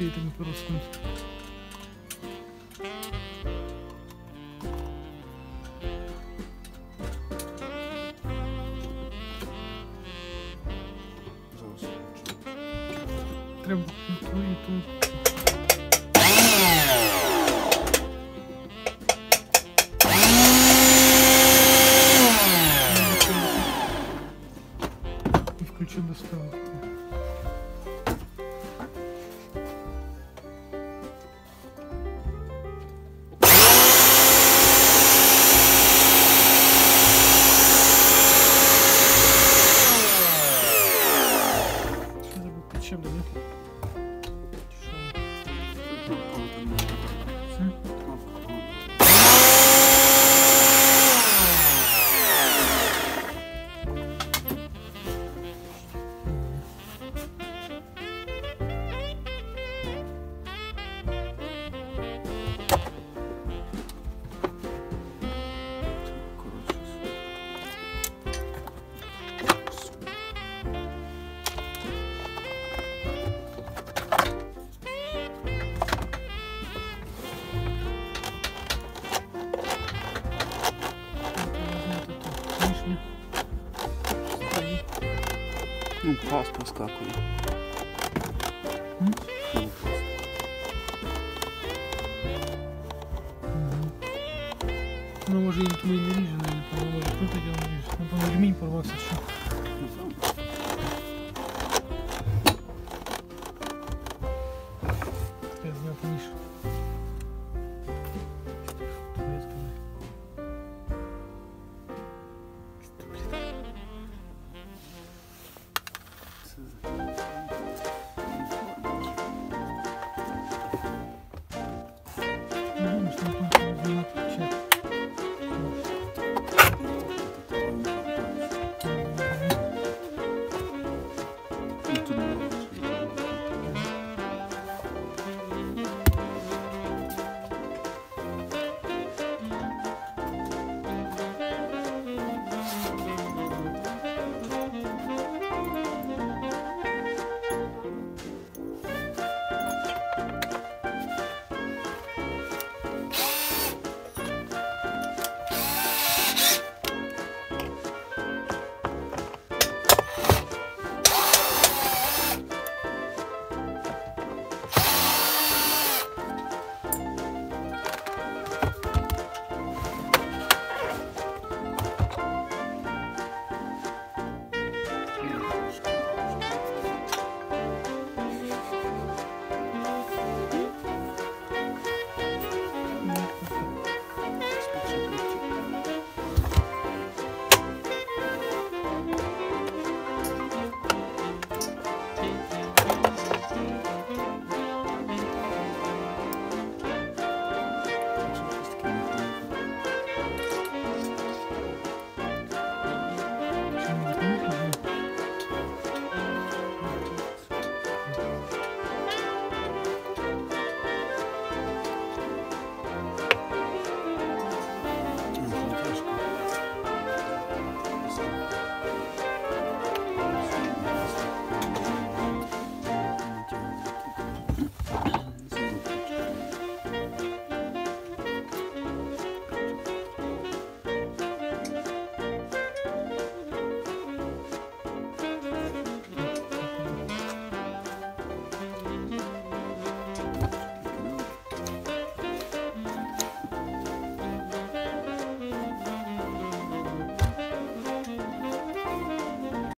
быстрее там порастут. Треба і ту, і ту. şimdi. Ну, класс поскакивает. Ну, може, він тобі не ріже, не поможе. Хто ну, тоді не ріже? Ну, Напевно, ремінь порвався, що? Я зняв ніж. 이쪽으로.